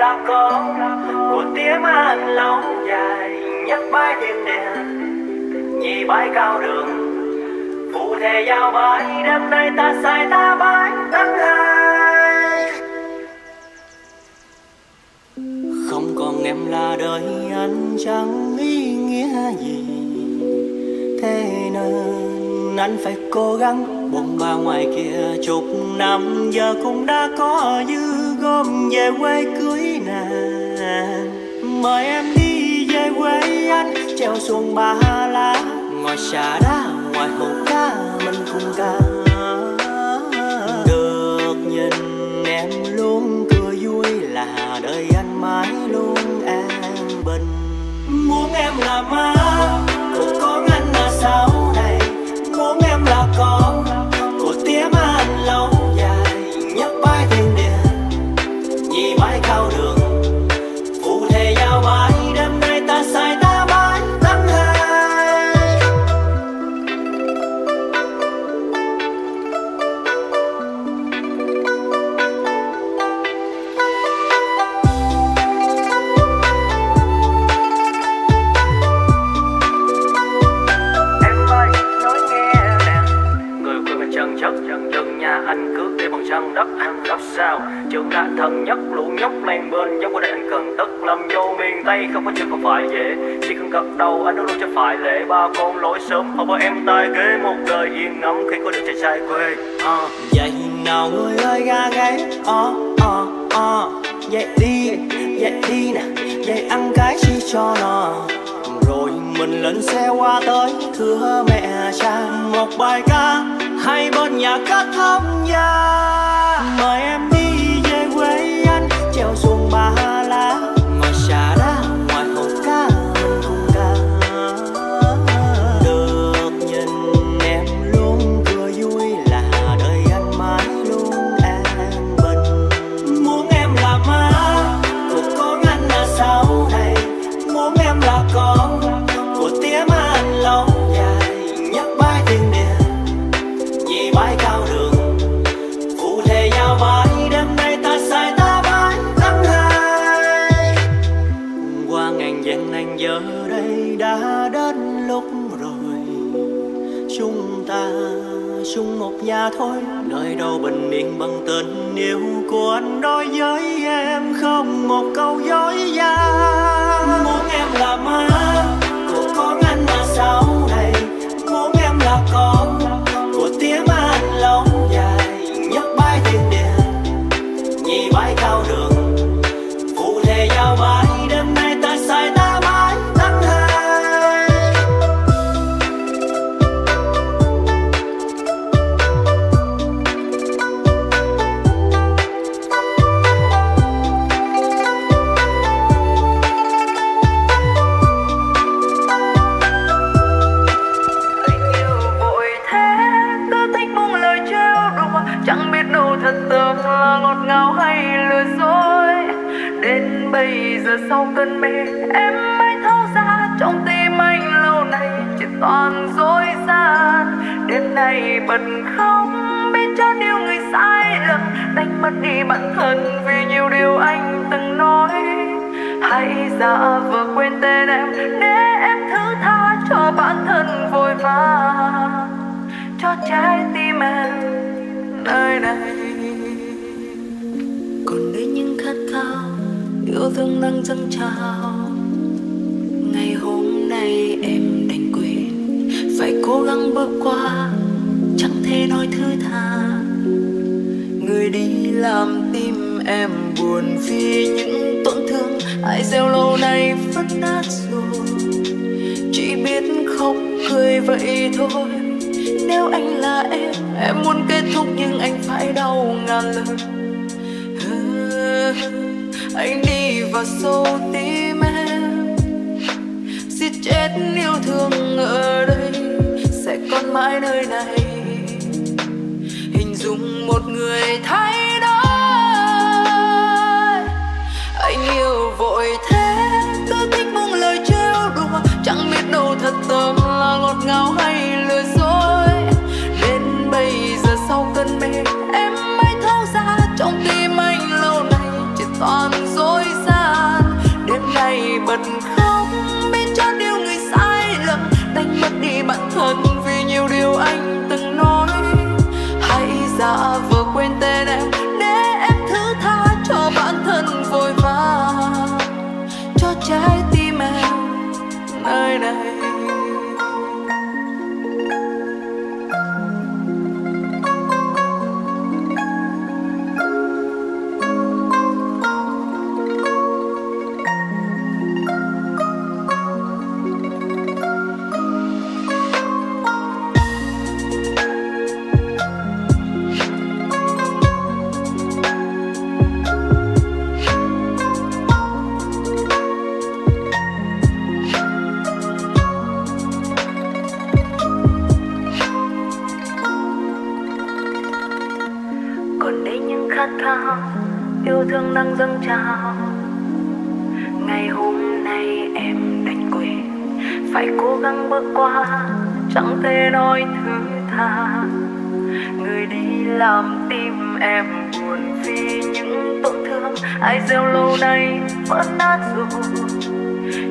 là con của tiếng anh lòng dài, nhắc bay thiên đèn nhị bay cao đường phụ thể giao bài đêm nay ta sai ta bãi tăng hai. Không còn em là đời anh chẳng ý nghĩa gì. Thế nên anh phải cố gắng buồn ba ngoài kia. Chục năm giờ cũng đã có dư gom về quê cưới nàng. Mời em đi về quê anh, treo xuồng ba lá. Ngồi xà đá ngoài hồ cá mình cùng ca. Được nhìn em luôn cười vui là đời anh mãi luôn an bình. Muốn em là má. Thần nhất, lũ nhóc lên bên Giống qua đây anh cần tất làm vô miền Tây. Không có chuyện không phải dễ Chỉ cần gật đầu anh nói luôn cho phải lệ. Ba con lỗi sớm, họ bảo em tài ghế Một đời yên ngắm khi có được chạy sai quê. Ờ, Vậy nào người ơi ga gáy Ờ, ờ, ờ. Vậy đi, vậy đi nè. Vậy ăn cái chi cho nó. Rồi mình lên xe qua tới thưa mẹ cha. Một bài ca hay bên nhà cất thông gia. Mời em bằng tình yêu của anh đối với nơi này. Hình dung một người thay thể nói thứ tha. Người đi làm tim em buồn vì những tổn thương. Ai gieo lâu nay vỡ nát rồi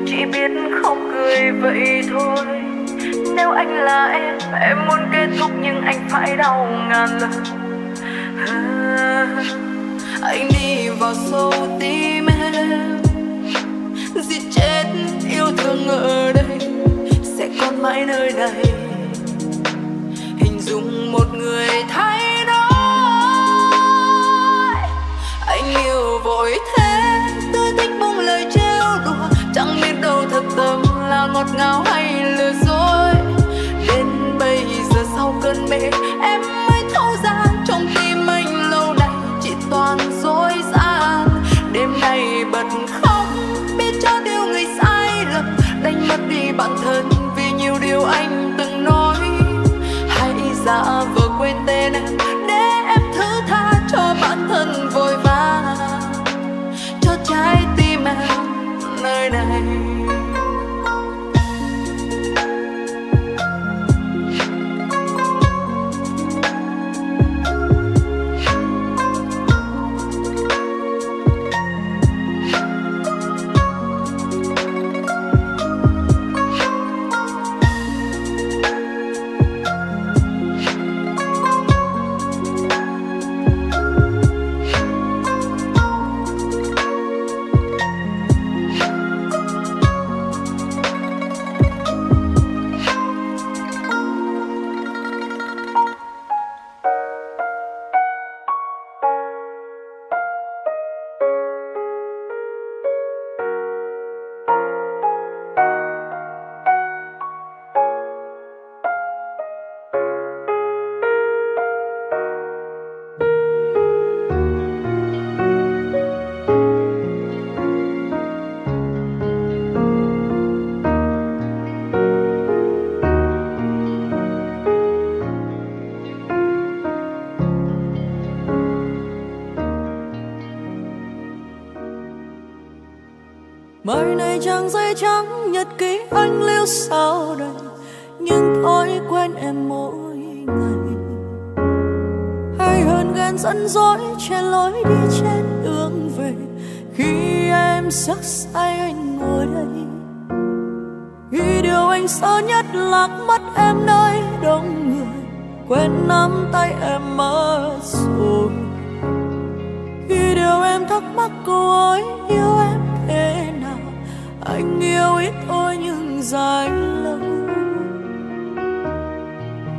chỉ biết khóc cười vậy thôi. Nếu anh là em em muốn kết thúc nhưng anh phải đau ngàn lần. Anh đi vào sâu tim em. Giết chết yêu thương ở đây. Sẽ còn mãi nơi này. Ngọt ngào hay lừa dối. Đến bây giờ sau cơn mê, em mới thấu ra trong tim anh lâu nay chỉ toàn dối gian. Đêm nay bật khóc, biết cho điều người sai lầm. Đánh mất đi bản thân vì nhiều điều anh từng nói. Hãy giả vờ quên tên em Mai này trang giấy trắng, nhật ký anh lưu sau đây những thói quen em mỗi ngày. Hay hơn ghen dẫn dối trên lối đi trên đường về. Khi em sắc say anh ngồi đây. Khi điều anh sợ nhất lạc mất em nơi đông người. Quên nắm tay em mất rồi. Khi điều em thắc mắc cô ấy yêu em thế anh yêu ít thôi nhưng dài lâu.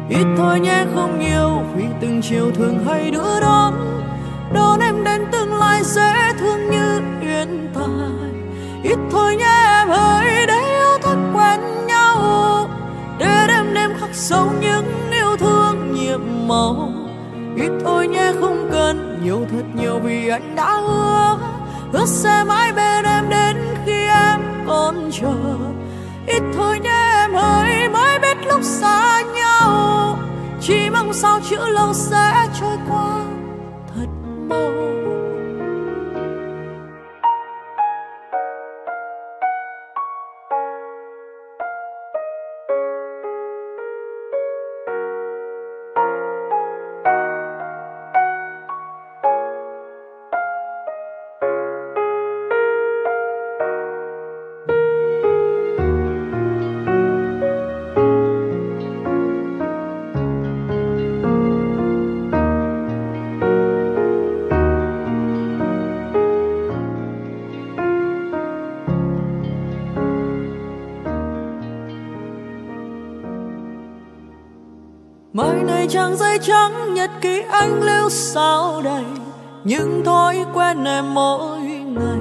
Ít thôi nhé, không nhiều, vì từng chiều thường hay đưa đón. Đón em đến tương lai dễ thương như hiện tài ít thôi nhé, em ơi, để yêu thật quen nhau. Để đêm đêm khắc sâu những yêu thương nhiệm màu. Ít thôi nhé, không cần nhiều thật nhiều vì anh đã hứa. Hứa sẽ mãi bên em đến khi con chờ. Ít thôi nhé em ơi mới biết lúc xa nhau. Chỉ mong sao chữ lâu sẽ trôi qua. Trang giấy trắng nhật ký anh lưu sao đầy những thói quen em mỗi ngày.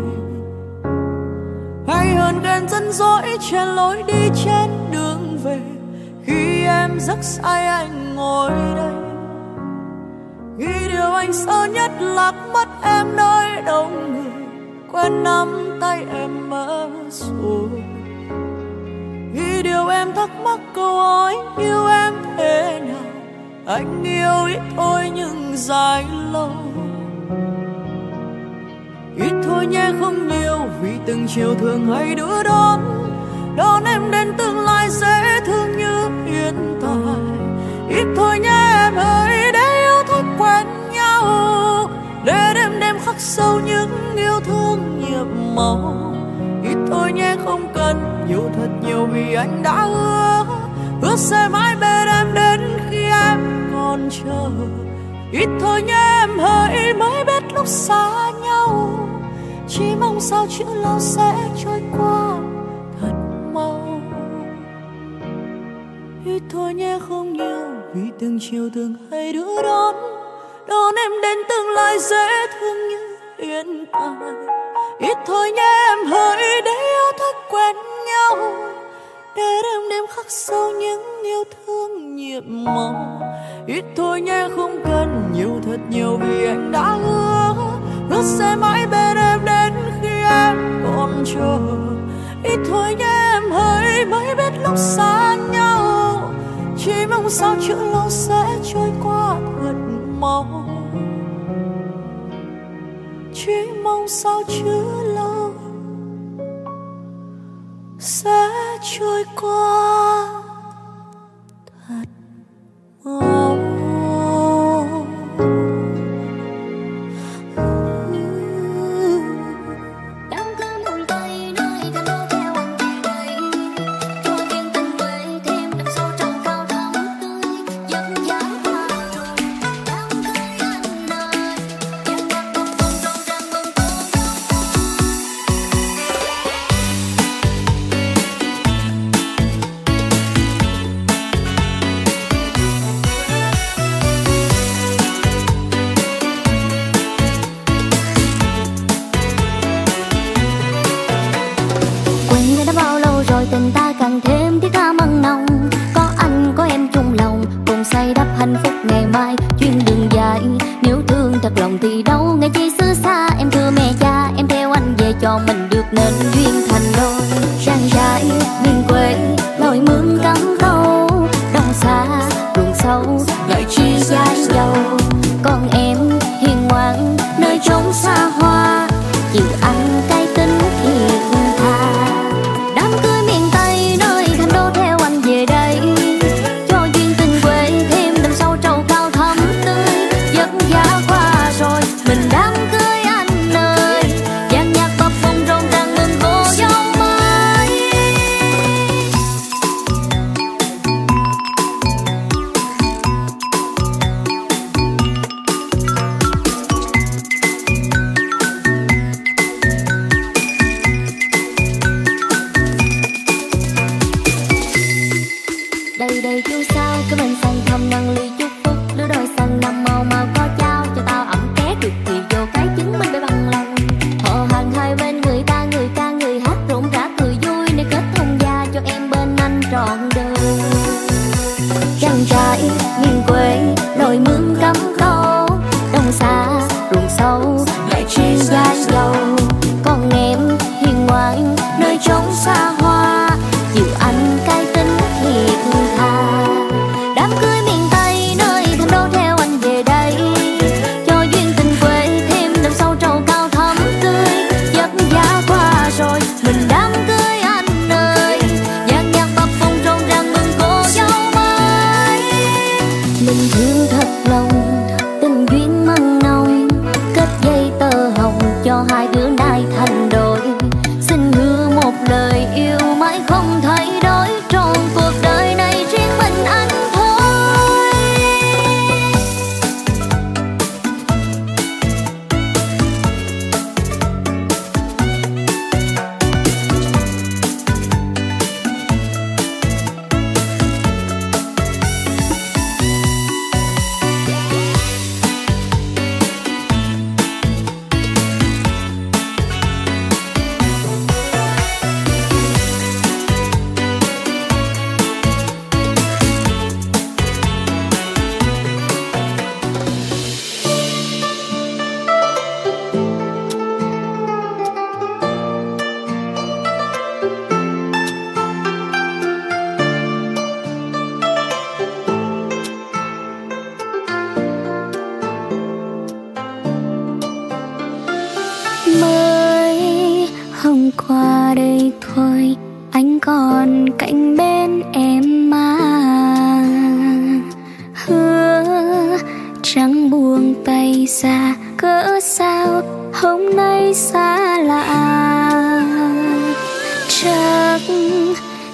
Hay hơn ghen dẫn dỗi trên lối đi trên đường về. Khi em giấc say anh ngồi đây. Ghi điều anh sợ nhất lạc mất em nơi đông người. Quen nắm tay em mơ rồi. Ghi điều em thắc mắc câu hỏi yêu em thế nào? Anh yêu ít thôi nhưng dài lâu. Ít thôi nhé không nhiều, vì từng chiều thường hay đưa đón. Đón em đến tương lai dễ thương như hiện tại. Ít thôi nhé em ơi, để yêu thích quen nhau. Để đêm đêm khắc sâu những yêu thương nhiệm màu. Ít thôi nhé không cần nhiều thật nhiều vì anh đã hứa hứa sẽ mãi bên em đến khi em còn chờ. Ít thôi nhé, em hỡi, mới biết lúc xa nhau. Chỉ mong sao chữ lâu sẽ trôi qua thật mau. Ít thôi nhé, không nhiều, vì từng chiều từng hay đưa đón. Đón em đến tương lai dễ thương như hiện tại. Ít thôi nhé, em hỡi, để yêu thói quen nhau. Để đêm đêm khắc sâu những yêu thương nhiệm màu ít thôi nhé, không cần nhiều, thật nhiều vì anh đã hứa. Hứa sẽ mãi bên em đến khi em còn chờ. Ít thôi nhé, em hỡi mới biết lúc xa nhau. Chỉ mong sao chữ lâu sẽ trôi qua thật mau chỉ mong sao chữ lâu sẽ trôi qua thật mau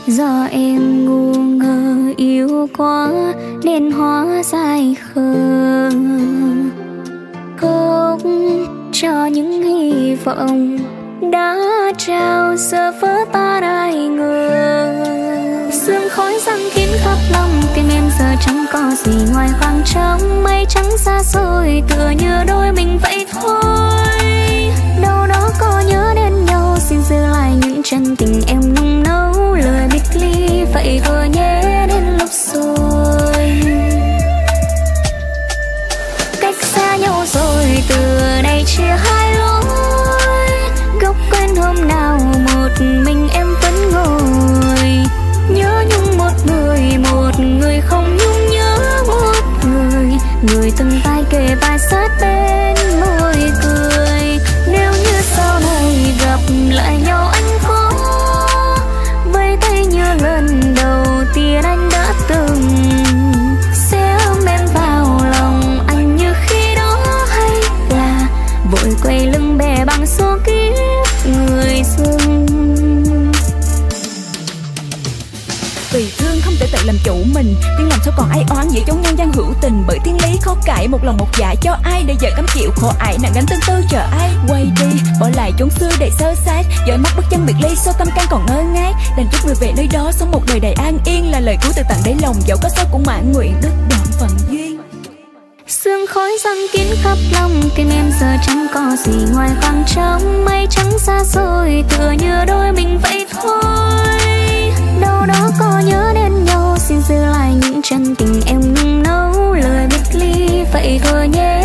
do em ngu ngơ yêu quá, nên hóa dài khờ. Cốc cho những hy vọng đã trao, giờ vỡ ta ai ngờ. Sương khói răng kín khắp lòng tim em giờ chẳng có gì ngoài khoảng trống mây trắng xa xôi tựa như đôi mình vậy thôi. Chân tình em nung nấu lời biệt ly vậy thôi nhé. Gian hữu tình, bởi thiên lý khó cãi. Một lòng một dạ cho ai để giờ cắm chịu? Khổ ải nặng gánh tương tư, chờ ai quay đi? Bỏ lại chốn xưa đầy sơ sát. Dõi mắt bước chân biệt ly sao tâm can còn ngơ ngác. Đành chúc người về nơi đó, sống một đời đầy an yên. Là lời cứu từ tận đáy lòng, dẫu có sao cũng mãn nguyện đứt đoạn phần duyên. Sương khói răng kín khắp lòng tim em giờ chẳng có gì ngoài khoảng trống. Mây trắng xa xôi, tựa như đôi mình vậy thôi. Đâu đó có nhớ đến giữ lại những chân tình em nung nấu lời biệt ly. Vậy thôi nhé.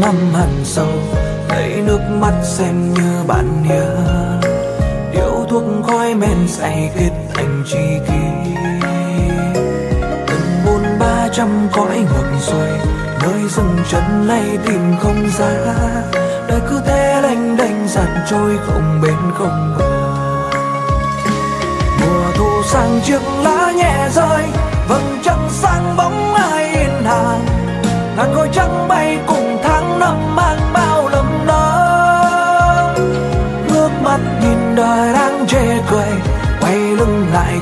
Năm hằn sâu lấy nước mắt xem như bạn hiền điếu thuốc khói men say kết thành tri kỷ. Từng bốn ba trăm cõi ngược xuôi, nơi dừng chân này tìm không ra. Đời cứ thế lanh đanh dạt trôi không bên không bờ mùa thu sang chiếc lá nhẹ rơi, vầng trăng sáng bóng ai yên hàng ngàn ngôi trăng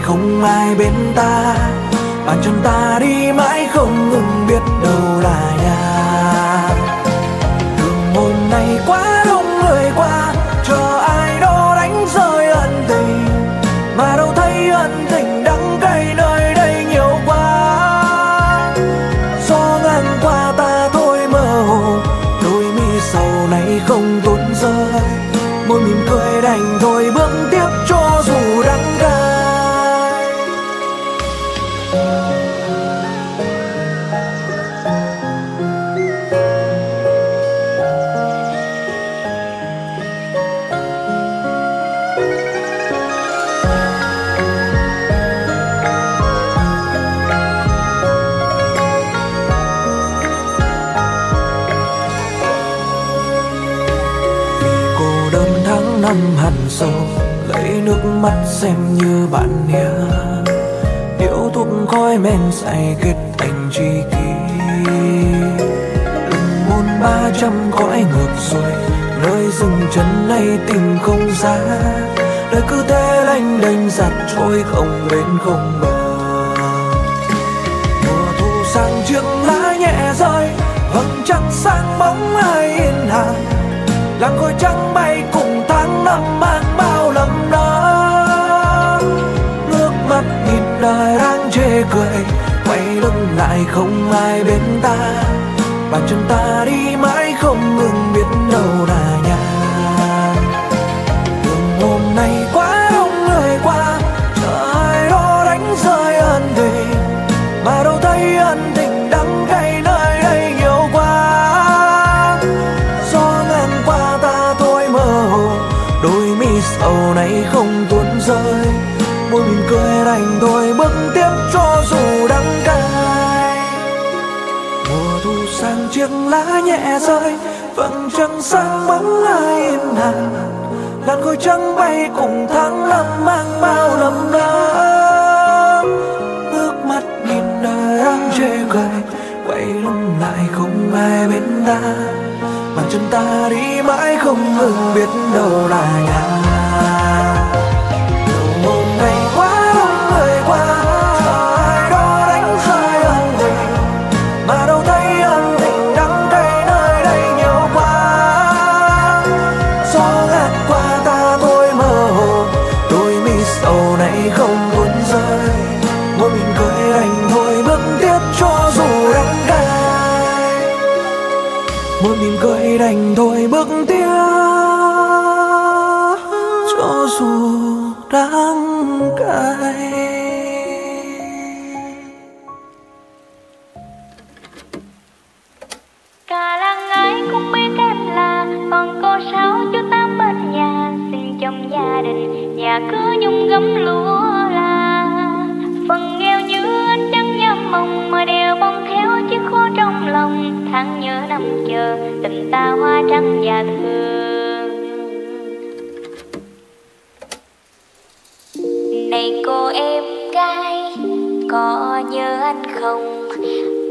không ai bên ta. Bàn chân ta đi mãi không ngừng xem như bạn hiền điếu thuốc khói men say kết thành tri kỷ. Lừng bốn ba trăm cõi ngược xuôi nơi dừng chân này tìm không ra. Đời cứ thế lanh đênh giặt trôi không bên không bờ. Mùa thu sang chiếc lá nhẹ rơi, vầng trăng sáng bóng ai yên hàng làng khói trắng cười quay lưng lại không ai bên ta. Bàn chân ta đi mãi không ngừng biết rơi vầng trăng sáng bóng ai yên lặng, làn khói trắng bay cùng tháng năm mang bao lầm lỡ. Nước mắt nhìn đời đang chê cười quay lưng lại không ai bên ta. Bàn chân ta đi mãi không ngừng biết đâu là nhà.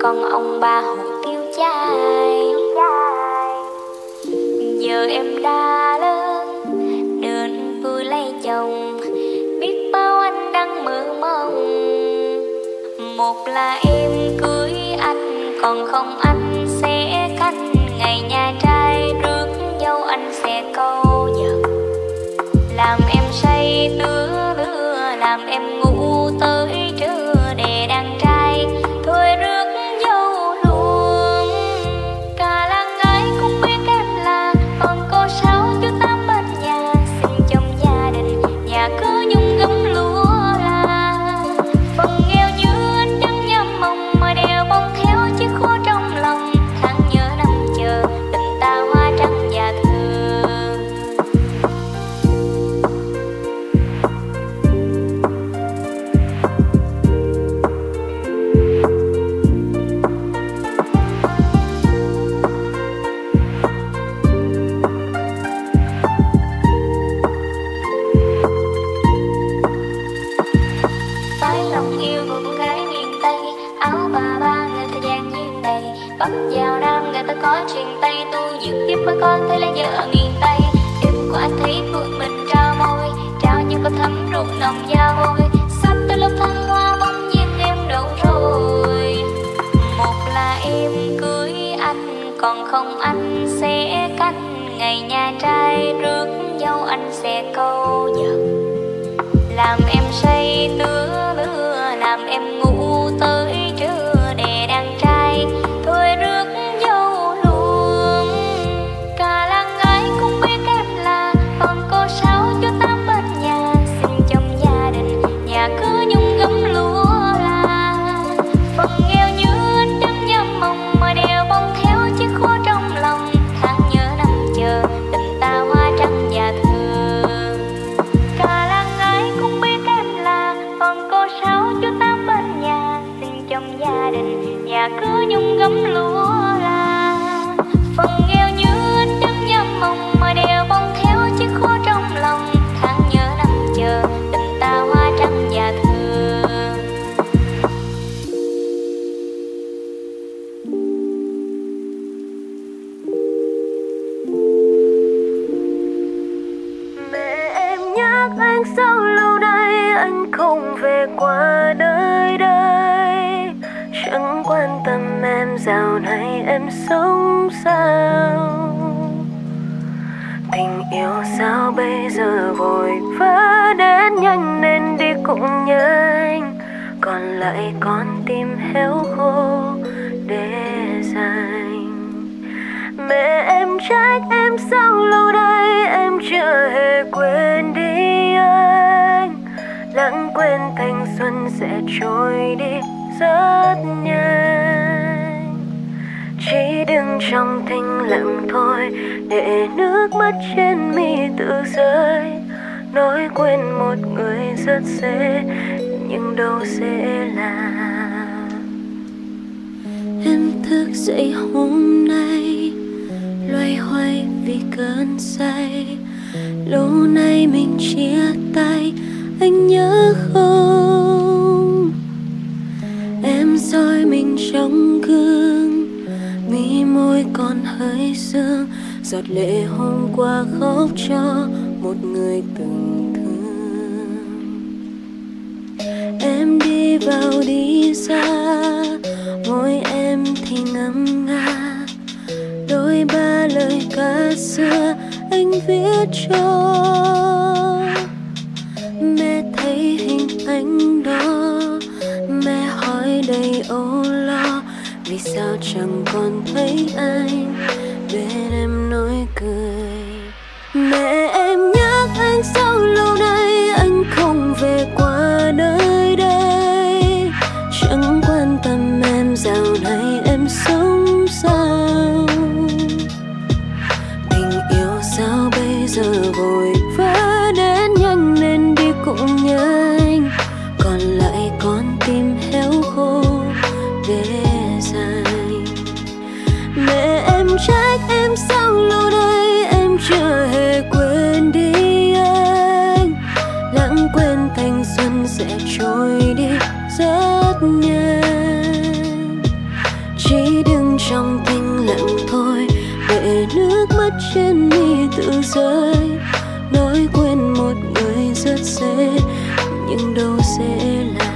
Con ông ba hủ tiêu chai Giờ em đã lớn, nên vui lấy chồng. Biết bao anh đang mơ mộng. Một là em cưới anh, Còn không anh sao bây giờ vội vã đến nhanh nên đi cũng nhanh Còn lại con tim héo khô để dành. Mẹ em trách em sao lâu đây em chưa hề quên đi anh. Lãng quên thanh xuân sẽ trôi đi rất nhanh. Chỉ đứng trong lặng thôi, Để nước mắt trên mi tự rơi. Nói quên một người rất dễ, Nhưng đâu dễ làm. Em thức dậy hôm nay, loay hoay vì cơn say. Lâu nay mình chia tay, anh nhớ không? Em soi mình trong gương mi môi còn hơi sương. Giọt lệ hôm qua khóc cho một người từng thương. Em đi vào đi ra môi em thì ngâm nga. Đôi ba lời ca xưa anh viết cho. Mẹ thấy hình anh đó, mẹ hỏi đầy âu lo vì sao chẳng còn thấy anh? Bên em nói cười. Mẹ em nhắc anh sau lâu nay, anh không về qua nơi đây. Chẳng quan tâm em rằng dễ nhưng đâu dễ làm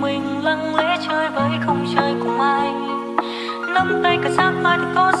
mình lặng lẽ chơi với không chơi cùng ai. Nắm tay cả giác mai thì có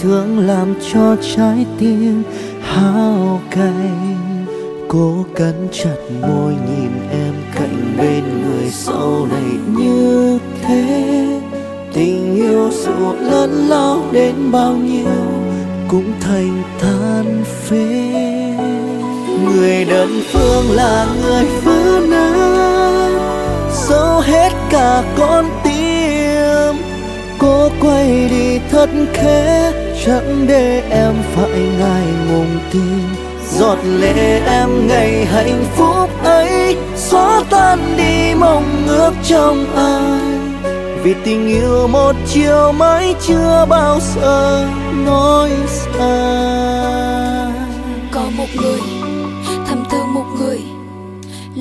thương làm cho trái tim hao cay. Cố cắn chặt môi nhìn em cạnh bên người sau này như thế. Tình yêu dù lớn lao đến bao nhiêu cũng thành than phế. Người đơn phương là người vỡ nát dẫu hết cả con tim. Cố quay đi thật khẽ chẳng để em phải ngại ngùng tim giọt lệ em ngày hạnh phúc ấy, xóa tan đi mong ước trong ai. Vì tình yêu một chiều mãi chưa bao giờ nói xa có một người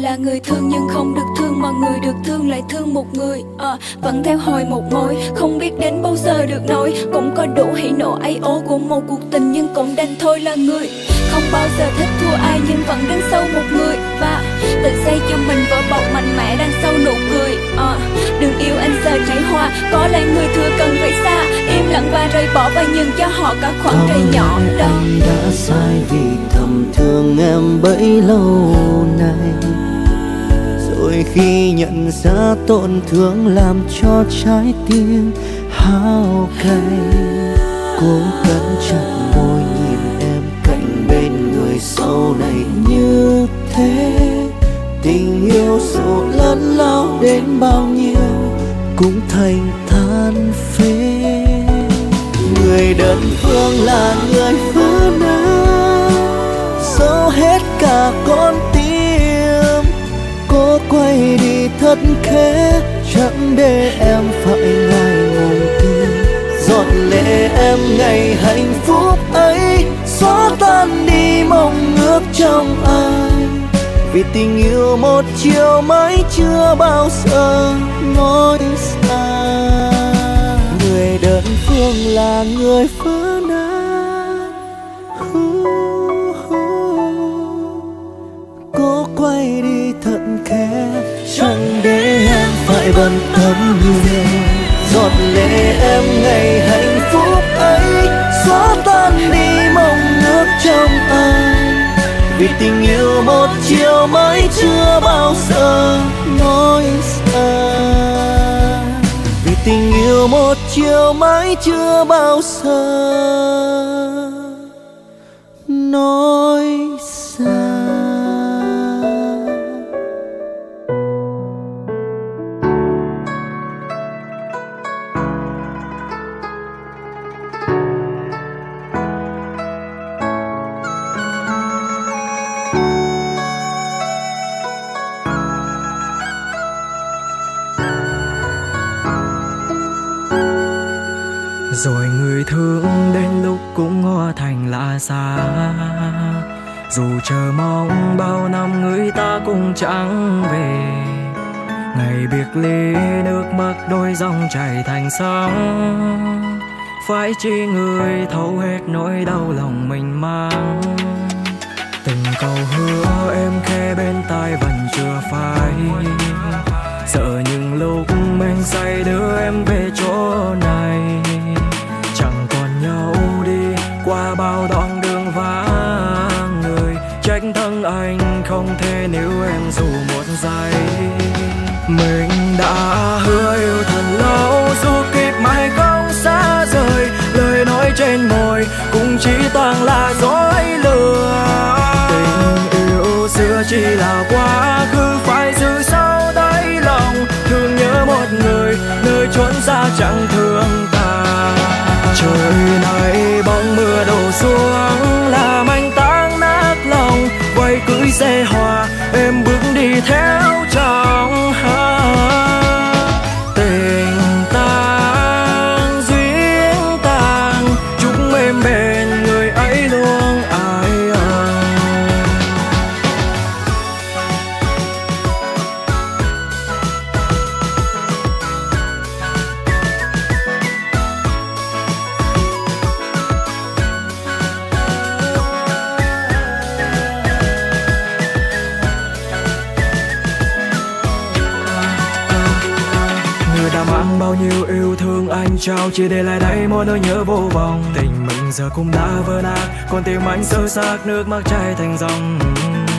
là người thương nhưng không được thương mà người được thương lại thương một người. À, vẫn theo hồi một mối không biết đến bao giờ được nói cũng có đủ hỉ nộ ấy ố của một cuộc tình nhưng cũng đành thôi là người. Không bao giờ thích thua ai nhưng vẫn đứng sau một người. Và tự xây cho mình vỏ bọc mạnh mẽ đang sau nụ cười. À, đừng yêu anh giờ trái hoa có lẽ người thừa cần phải xa. Im lặng và rời bỏ và nhường cho họ cả khoảng trời nhỏ đó. đã sai vì thầm thương em bấy lâu nay Đôi khi nhận ra tổn thương làm cho trái tim hao cay. Cố cắn chặt môi nhìn em cạnh bên người sau này như thế. Tình yêu dù lớn lao đến bao nhiêu cũng thành than phế. Người đơn phương là người vỡ nát dẫu hết cả con tim quay đi thật khẽ chẳng để em phải ngại ngùng tim giọt lệ em ngày hạnh phúc ấy, xóa tan đi mong ước trong ai. Vì tình yêu một chiều mãi chưa bao giờ nói xa người đơn phương là người phương em vẫn thấm nhiều giọt lệ em ngày hạnh phúc ấy, xóa tan đi mong nước trong anh. vì tình yêu một chiều mãi chưa bao giờ nói xa vì tình yêu một chiều mãi chưa bao giờ rồi người thương đến lúc cũng hóa thành lạ xa. Dù chờ mong bao năm người ta cũng chẳng về. Ngày biệt ly nước mắt đôi dòng chảy thành sóng. phải chi người thấu hết nỗi đau lòng mình mang. Từng câu hứa em khe bên tai vẫn chưa phai. Sợ những lúc men say đưa em về chỗ này qua bao đoạn đường vắng người. Trách thân anh không thể níu em dù một giây. Mình đã hứa yêu thật lâu, dù kịp mai không xa rời. Lời nói trên môi cũng chỉ toàn là dối. Chỉ để lại đây một nỗi nhớ vô vọng. Tình mình giờ cũng đã vỡ nát, còn tim anh sâu sắc, nước mắt chảy thành dòng.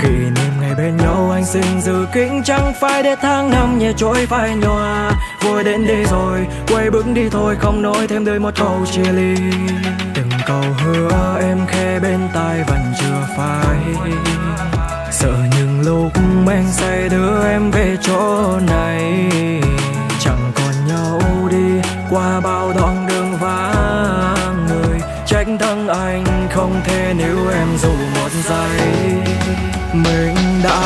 Kỷ niệm ngày bên nhau, anh xin giữ kính chẳng phải để tháng năm nhẹ trôi phai nhòa. Vui đến đi rồi, quay bước đi thôi, không nói thêm đời một câu chia ly. Từng câu hứa em khe bên tai vẫn chưa phai. Sợ những lúc anh say đưa em về chỗ này qua bao đoạn đường vắng người. Trách thân anh không thể nếu em dù một giây. Mình đã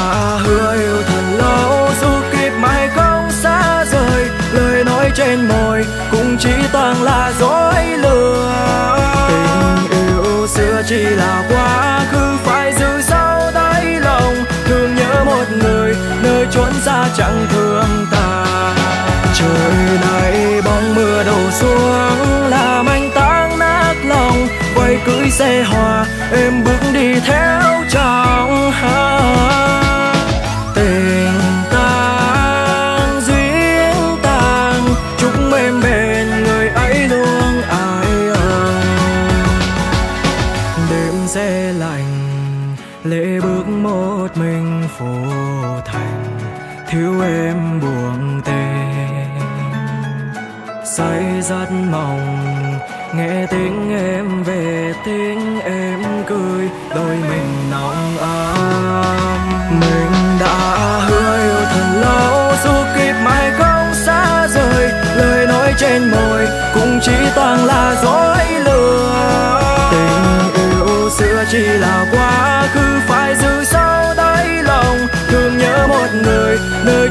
hứa yêu thật lâu, dù kịp mai không xa rời. Lời nói trên môi cũng chỉ toàn là dối lừa. Tình yêu xưa chỉ là quá khứ, phải giữ sau đáy lòng. Thương nhớ một người, nơi chốn xa chẳng thương ta trời này bóng mưa đổ xuống, làm anh tan nát lòng, quay cưới xe hoa, em bước đi theo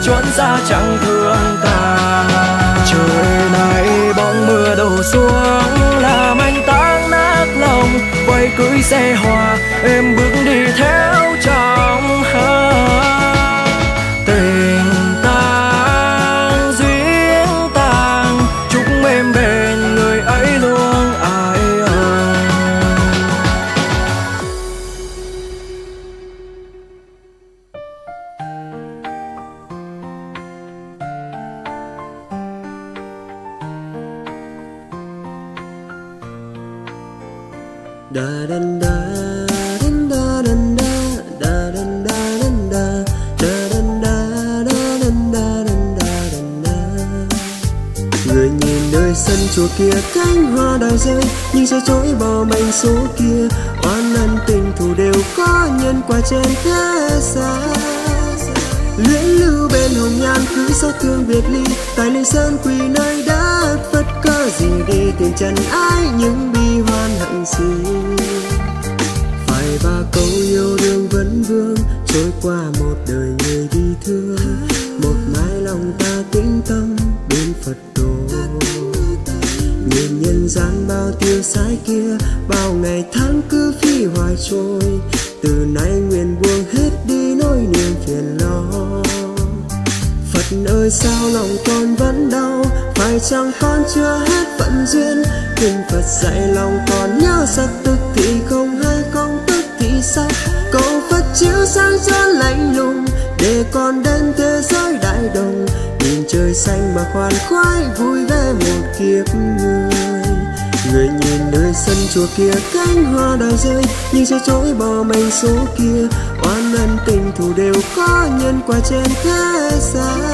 nơi ra chẳng thương ta. Trời này bóng mưa đổ xuống, làm anh tan nát lòng vây cưới xe hoa, em bước rơi Nhưng sao dối bỏ mảnh số kia. Oan ân tình thù đều có nhân quả trên thế gian. Luyến lưu bên hồng nhan cứ xót thương biệt ly. Tại lên sơn quỳ nơi đã phất cơ gì đi tìm chân ai những bi hoan hận gì phải ba câu yêu đương vẫn vương, trôi qua một đời người đi thương. Một mái lòng ta tĩnh tâm gian bao tiêu sái kia, bao ngày tháng cứ phi hoài trôi. Từ nay nguyện buông hết đi nỗi niềm phiền lo. Phật ơi, sao lòng con vẫn đau? Phải chăng con chưa hết phận duyên? Kinh phật dạy lòng con nhớ sắc tức thì không hay không tức thì sắc. Cầu phật chiếu sáng cho lạnh lùng, để con đến thế giới đại đồng. Nhìn trời xanh mà khoan khoái, vui vẻ một kiếp người người nhìn nơi sân chùa kia, cánh hoa đào rơi, nhưng sẽ chối bỏ mảnh số kia. Oan ân tình thù đều có nhân quả trên thế gian.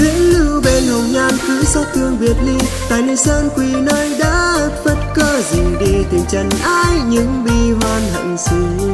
Luyến lưu bên hồng nhan cứ xót thương biệt ly, tại nơi sơn quỳ nơi đã phất cơ gì đi tìm chân ai những bi hoan hận gì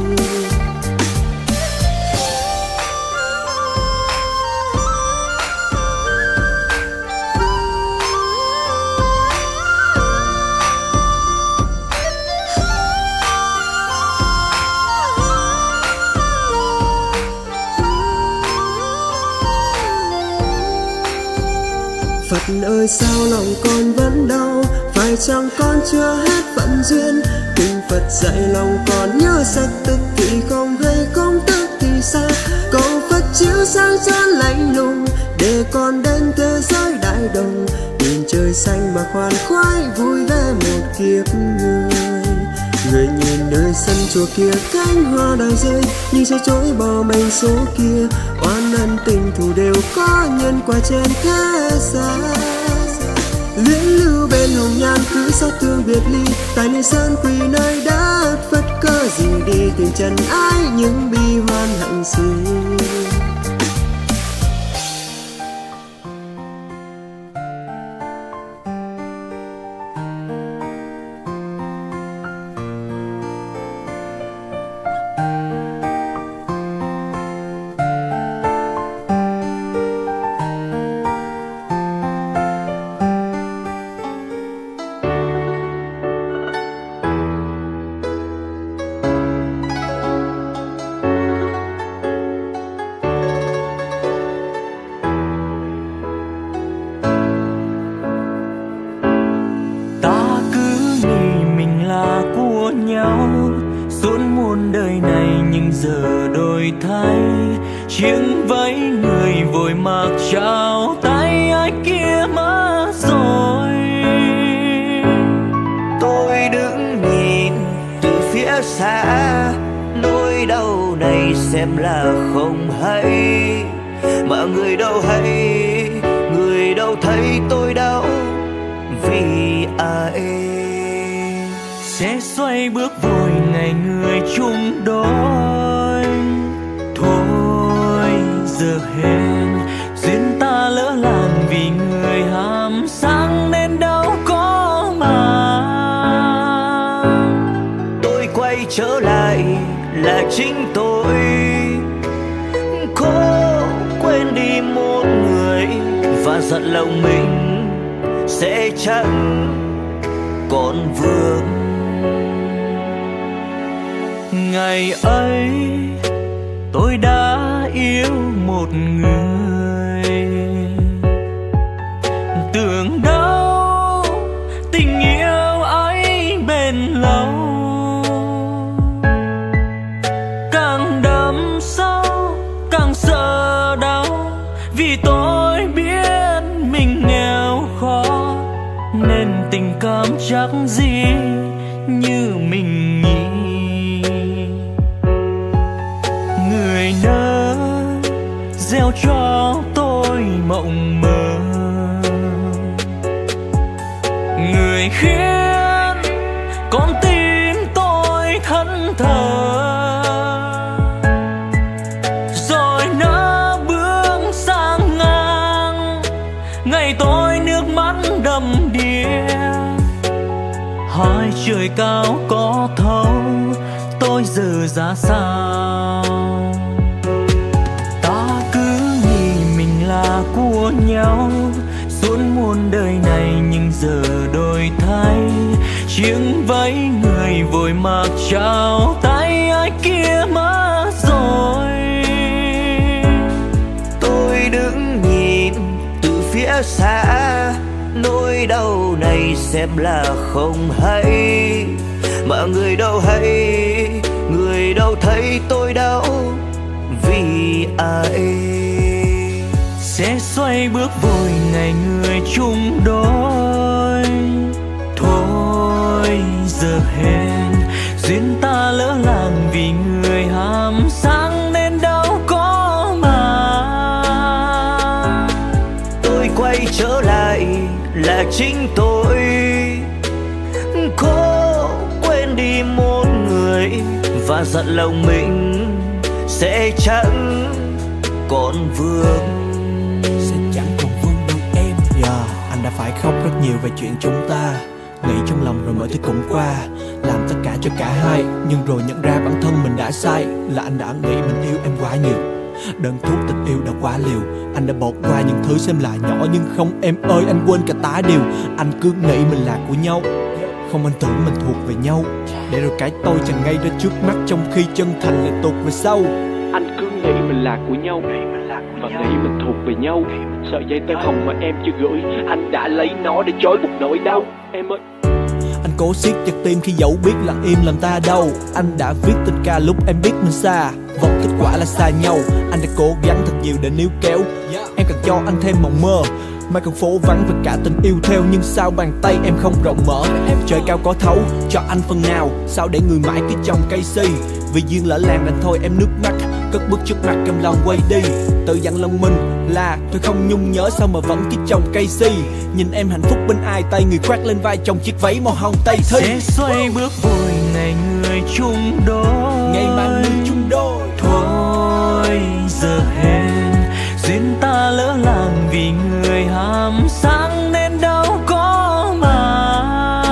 Phật ơi, sao lòng con vẫn đau? Phải chăng con chưa hết phận duyên? Kinh Phật dạy lòng con nhớ sắc tức thì không hay không tức thì xa Cầu Phật chiếu sáng cho lạnh lùng, Để con đến thế giới đại đồng. Nhìn trời xanh mà khoan khoái, vui vẻ một kiếp người. Người như nơi sân chùa kia cánh hoa đào rơi, Nhưng sẽ chối bỏ mảnh số kia, Oan ân tình thù đều có nhân quả trên thế gian. Luyến lưu bên hồng nhan cứ xót thương biệt ly, tại nơi sơn quỳ nơi đất phất cơ gì đi tìm trần ai những bi hoan hạnh người khiến con tim tôi thẫn thờ. Rồi nó bước sang ngang, ngày tôi nước mắt đầm đìa. Hỏi trời cao có thấu, tôi giờ ra sao? Chiếc váy người vội mặc trao tay ai kia mất rồi. Tôi đứng nhìn từ phía xa, nỗi đau này xem là không hay. Mà người đâu hay, người đâu thấy tôi đau vì ai. Sẽ xoay bước vội ngày người chung đó giờ hẹn. Duyên ta lỡ làng vì người ham sáng nên đâu có mà. Tôi quay trở lại là chính tôi. Cố quên đi một người và giận lòng mình sẽ chẳng còn vương. Sẽ chẳng còn vương đâu em. Yeah, anh đã phải khóc rất nhiều về chuyện chúng ta mọi thứ cũng qua. Làm tất cả cho cả hai, nhưng rồi nhận ra bản thân mình đã sai, là anh đã nghĩ mình yêu em quá nhiều. Đơn thuốc tình yêu đã quá liều, anh đã bỏ qua những thứ xem là nhỏ nhưng không. Em ơi, anh quên cả tá điều, anh cứ nghĩ mình là của nhau. Không anh tưởng mình thuộc về nhau. Để rồi cái tôi chẳng ngay ra trước mắt trong khi chân thành lại tụt về sau. Anh cứ nghĩ mình là của nhau và nghĩ mình thuộc về nhau. Sợi dây tơ hồng mà em chưa gửi, anh đã lấy nó để trói một nỗi đau. Em ơi cố siết chặt tim khi dẫu biết lặng im làm ta đau. Anh đã viết tình ca lúc em biết mình xa. Vòng kết quả là xa nhau. Anh đã cố gắng thật nhiều để níu kéo. Em cần cho anh thêm mộng mơ. Mai còn phố vắng và cả tình yêu theo, nhưng sao bàn tay em không rộng mở? Trời cao có thấu, cho anh phần nào? Sao để người mãi cái trong cây si vì duyên lỡ làng đành thôi, em nước mắt. Cất bước trước mặt cầm lòng quay đi. Tự dặn lòng mình là tôi không nhung nhớ sao mà vẫn tiếc chồng cây si nhìn em hạnh phúc bên ai tay người khoác lên vai chồng chiếc váy màu hồng tây thi sẽ xoay bước vui ngày người chung đôi. Ngày mà người chung đôi. Thôi giờ hẹn. Duyên ta lỡ làng vì người ham sáng nên đâu có mà.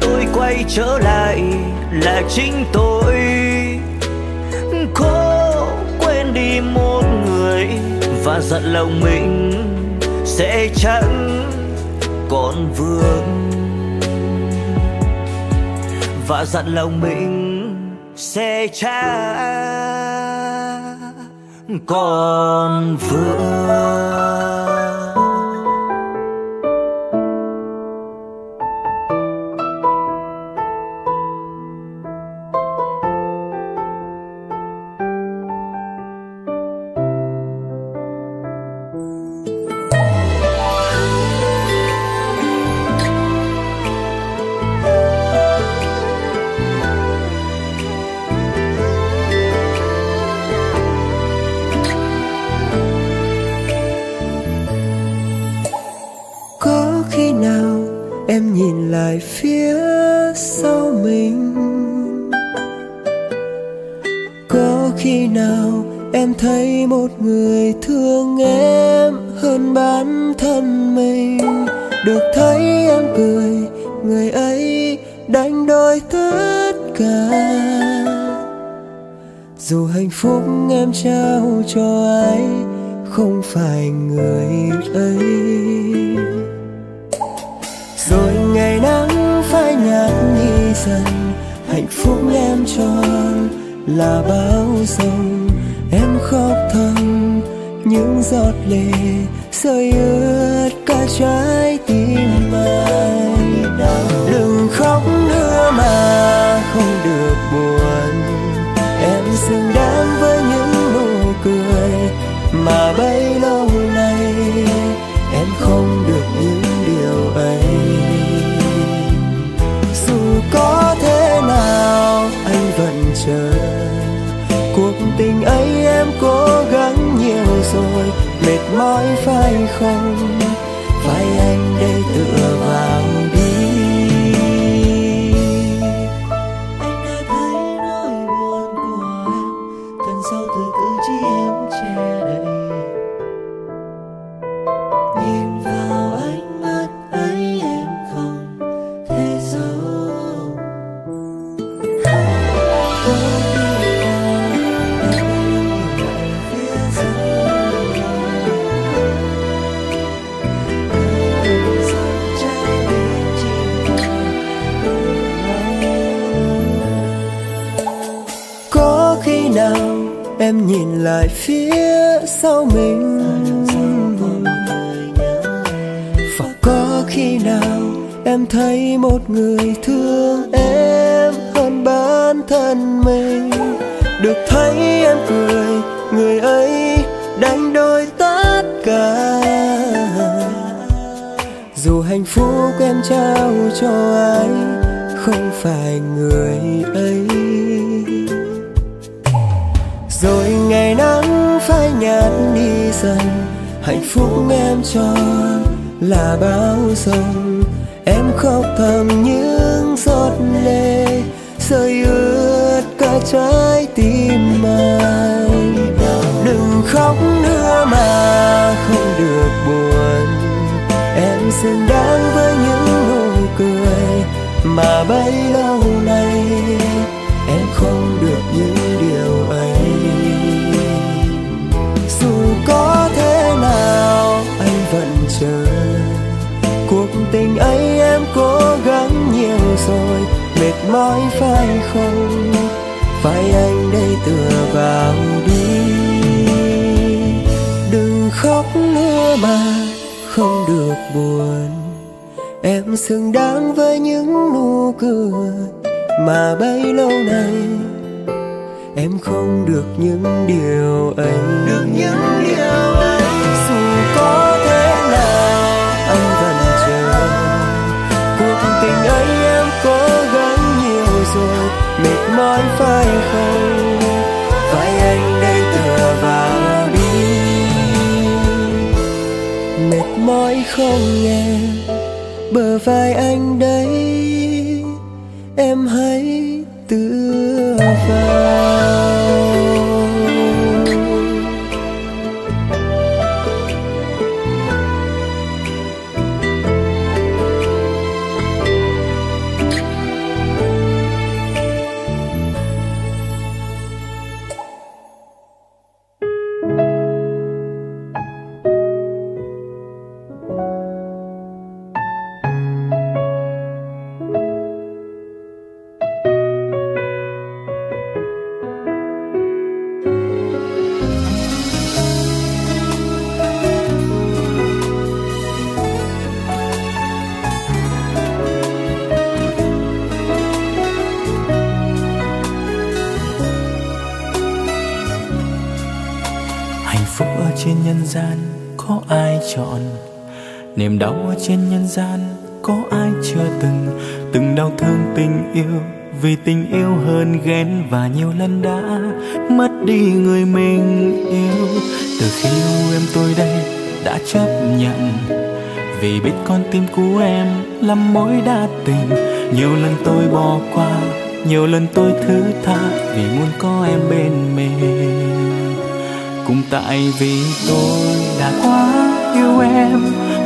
Tôi quay trở lại là chính tôi dặn lòng mình sẽ chẳng còn vương. Và dặn lòng mình sẽ chẳng còn vương. Em nhìn lại phía sau mình. Có khi nào em thấy một người thương em hơn bản thân mình? Được thấy em cười, người ấy đánh đổi tất cả. Dù hạnh phúc em trao cho ai, không phải người ấy ngày nắng phai nhạt đi dần, hạnh phúc em tròn là bao dòng em khóc thầm. Những giọt lệ rơi ướt cả trái tim anh. Đừng khóc nữa mà không được buồn. Em xứng đáng với những nụ cười mà bấy lâu nay em không được yêu mãi phải không em nhìn lại phía sau mình. Và có khi nào em thấy một người thương em hơn bản thân mình? Được thấy em cười, người ấy đánh đổi tất cả. Dù hạnh phúc em trao cho ai không phải người ấy rồi ngày nắng phai nhạt đi dần, hạnh phúc em cho là bao sông em khóc thầm những giọt lệ, rơi ướt cả trái tim anh đừng khóc nữa mà không được buồn. Em xứng đáng với những nụ cười mà bấy lâu nay. Em không được những điều chờ cuộc tình ấy em cố gắng nhiều rồi, mệt mỏi phải không? Phải anh đây tựa vào đi. Đừng khóc nữa mà, không được buồn. Em xứng đáng với những nụ cười mà bấy lâu nay. Em không được những điều ấy. Được những điều ấy. Không nghe bờ vai anh đấy em hãy tại vì tôi đã quá yêu em.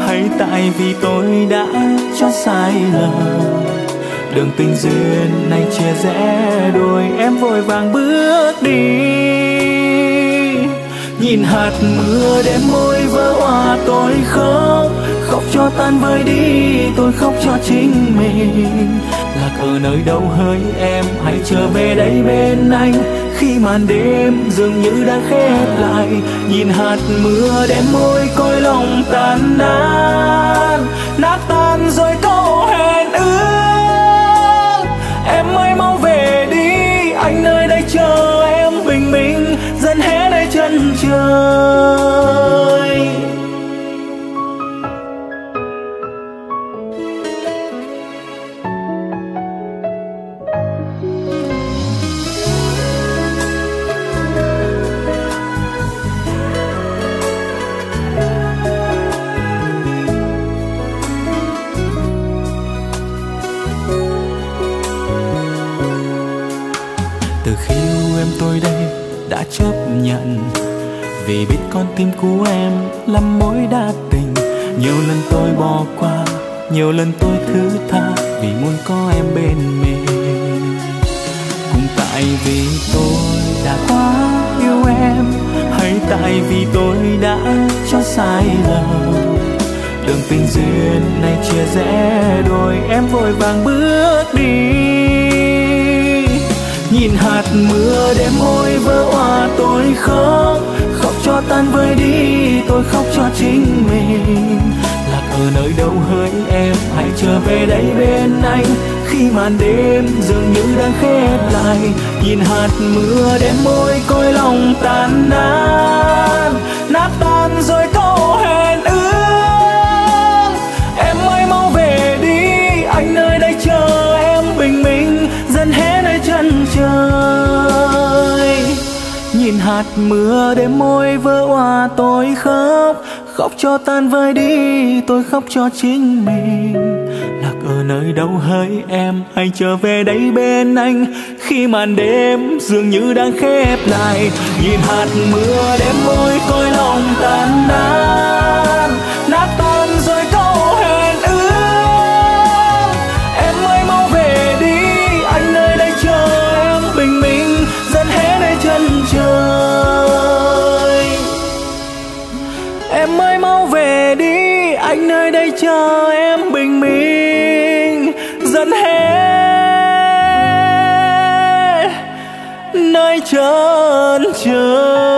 Hay tại vì tôi đã cho sai lầm. Đường tình duyên này chia rẽ đôi em vội vàng bước đi. Nhìn hạt mưa đêm môi vỡ hòa tôi khóc. Khóc cho tan vơi đi, tôi khóc cho chính mình ở nơi đâu hỡi em, hãy trở về đây bên anh. Khi màn đêm dường như đã khép lại, nhìn hạt mưa đem môi côi lòng tan nát. Nát tan rồi câu hẹn ước. Vì biết con tim của em lắm mối đa tình. Nhiều lần tôi bỏ qua, nhiều lần tôi thứ tha. Vì muốn có em bên mình. Cũng tại vì tôi đã quá yêu em, hay tại vì tôi đã cho sai lầm. Đường tình duyên này chia rẽ đôi em vội vàng bước đi. Nhìn hạt mưa đêm môi vỡ hòa tôi khóc tan vơi đi, tôi khóc cho chính mình. Lạc ở nơi đâu hỡi em, hãy trở về đây bên anh. Khi màn đêm dường như đang khép lại, nhìn hạt mưa đêm môi côi lòng tan nát. Nát tan rồi hạt mưa đêm môi vỡ hòa tôi khóc. Khóc cho tan vơi đi, tôi khóc cho chính mình. Lạc ở nơi đâu hỡi em hãy trở về đây bên anh. Khi màn đêm dường như đang khép lại, nhìn hạt mưa đêm môi tôi lòng tan nát anh nơi đây chờ em bình minh dần hé nơi chân trời